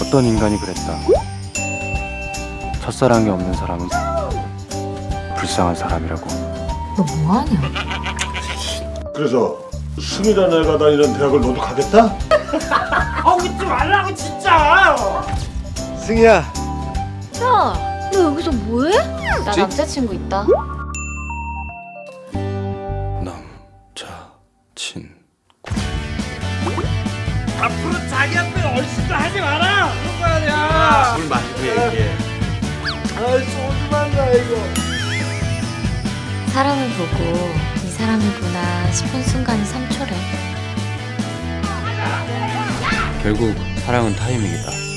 어떤 인간이 그랬다. 첫사랑이 없는 사람은 불쌍한 사람이라고. 너 뭐하냐? 그래서 승이라는 애가 다니는 대학을 너도 가겠다? 아 웃지 말라고 진짜 승희야. 야, 너 여기서 뭐해? 나 남자친구 있다. 남자 친. 앞으로 자기 앞에 얼씬 사람을 보고 이 사람이구나 싶은 순간이 3초래. 결국 사랑은 타이밍이다.